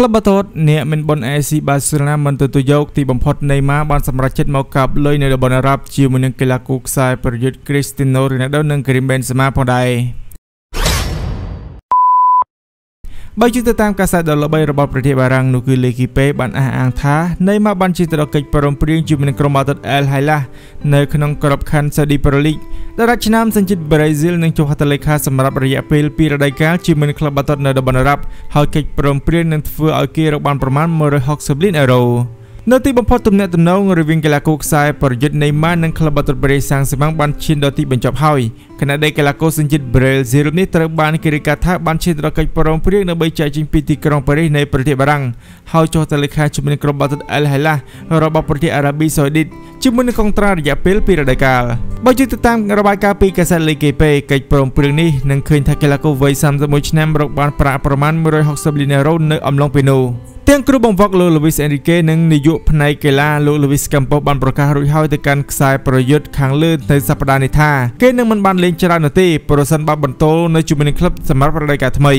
ក្លឹបបាតូតអ្នកមិនបនអេស៊ីបាសេឡូណាមិនទទួលយកទីបំផុតនៃម៉ាបានសម្រេចចិត្តមកកាប់លុយនៅតំបន់អារ៉ាប់ជាមួយនឹងកីឡាករខ្សែប្រយុទ្ធ Cristiano Ronaldo និង Karim Benzema ផងដែរ បើជឿទៅតាមកាសែតដ៏ល្បីរបស់ប្រទេសបារាំងនោះគឺលេគីពេបានអះអាងថានៃមកបានជាត្រកិច្ចព្រមព្រៀងជាមួយនឹងក្រុមបាល់ទាត់ El Hilal នៅក្នុងក្របខ័ណ្ឌ Saudi Pro League ដែលរចនាសញ្ជាតិប្រេស៊ីលនឹងចុះហត្ថលេខាសម្រាប់រយៈពេល2រដូវកាលជាមួយនឹងក្លឹបបាល់ទាត់នៅតំបន់អារ៉ាប់ហើយកិច្ចព្រមព្រៀងនឹងធ្វើឲ្យគេរកបានប្រមាណ160លានអឺរ៉ូ នៅទីបំផុតទំនាក់ទំនងរវាងកីឡាករខ្សែប្រយុទ្ធណេម៉ានិងក្លឹបបាល់ទាត់ប្រេសាំងសេម៉ាំងបានឈានដល់ទីបញ្ចប់ហើយខណៈដែលកីឡាករសញ្ជាតិប្រេស៊ីលនេះត្រូវបានគេរាយការណ៍ថាបានឈានដល់កិច្ចព្រមព្រៀងដើម្បីចែកចេញពីទីក្រុងប៉ារីសនៃប្រទេសបារាំងហើយចុះទៅលេខាជាមួយនឹងក្រុមបាល់ទាត់អែលហៃឡារបស់ប្រទេសអារ៉ាប៊ីសាអូឌីតជាមួយនឹងកុងត្រារយៈពេល2រដូវកាលបើជឿទៅតាមរបាយការណ៍ពីកាសែតលេគេពេកិច្ចព្រមព្រៀងនេះនឹងឃើញថាកីឡាករវ័យ31ឆ្នាំរកបានប្រាក់ប្រមាណ160លានអឺរ៉ូនៅអំឡុងពេលនោះ ទាំងគ្រូបង្វឹកលោក Luis Enrique និងនាយកផ្នែកកីឡាលោក Luis Campos បានប្រកាសរួចហើយទៅកាន់ខ្សែប្រយុទ្ធខាងលើនៅសប្តាហ៍នេះថាគេនឹងមិនបានលេងច្រើននោះទេប្រសិនបើបន្តនៅជាមួយនឹងក្លឹបសម្រាប់រដូវកាលថ្មី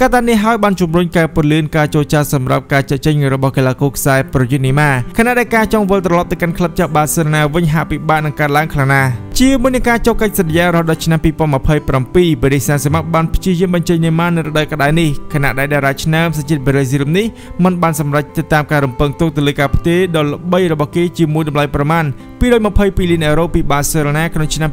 កត្តានេះហើយបានជំរុញការពន្លឿនការចូលចាស់សម្រាប់ការចាក់ចេញរបស់កីឡាករខ្សែប្រយុទ្ធនេះមកខណៈដែលការចង់វិលត្រឡប់ទៅកាន់ក្លឹបចាស់បាសេឡូណាវិញហាក់ពិបាកនឹងកើតឡើងខ្លាំងណាស់ ជាមួយនឹងការចុះកិច្ចសន្យារហូតដល់ឆ្នាំ2027ប៉ារីសសាសេម៉ាបានព្យាយាមបញ្ចេញនេម៉ានៅរដូវក្តៅនេះខណៈដែលតារាឆ្នាំសញ្ជាតិប្រេស៊ីលនេះមិនបានសម្រេចទៅតាមការរំពឹងទុកទៅលើការផ្ទេរដ៏ល្បីរបស់គេជាមួយតម្លៃប្រមាណ222លានអឺរ៉ូពីបាសេឡូណាក្នុងឆ្នាំ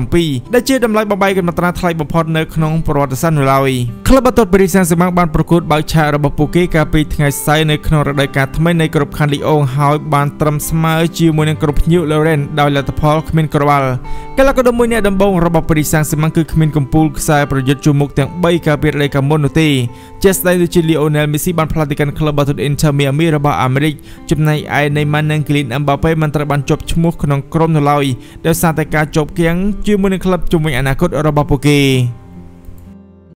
2017ដែលជាតម្លៃបបែកកំណត់ត្រាថ្លៃបំផុតនៅក្នុងប្រវត្តិសាស្ត្រនៅឡើយក្លឹបបាល់ទាត់ប៉ារីសសាសេម៉ាបានប្រកួតបើកឆាករបស់ពួកគេកាលពីថ្ងៃសៅរ៍នៅក្នុងរដូវកាលថ្មីនៃក្របខ័ណ្ឌលីអូហើយបានត្រឹមស្មើជាមួយនឹងក្រុមភ្ញៀវ Lorraine ដោយលទ្ធផលគ្មានក្រវល់កីឡាករមួយអ្នកដំបូងរបស់ប៉ារីសសាំងសេម៉ាំងគឺគ្មានកំពូលខ្សែប្រយុទ្ធជួមុខទាំង3កាលពីរដូវកាលមុននោះទេជាស្ដែងដូចជា Lionel Messi បានផ្លាស់ទៅកាន់ក្លឹបបាល់ទាត់ Inter Miami របស់អាមេរិកចំណែកឯ Neymar និង Kylian Mbappe មិនត្រូវបានជាប់ឈ្មោះក្នុងក្រុមនៅឡើយដោយសារតែការជាប់គាំងជាមួយនឹងក្លឹបជុំវិញអនាគតរបស់ពួកគេ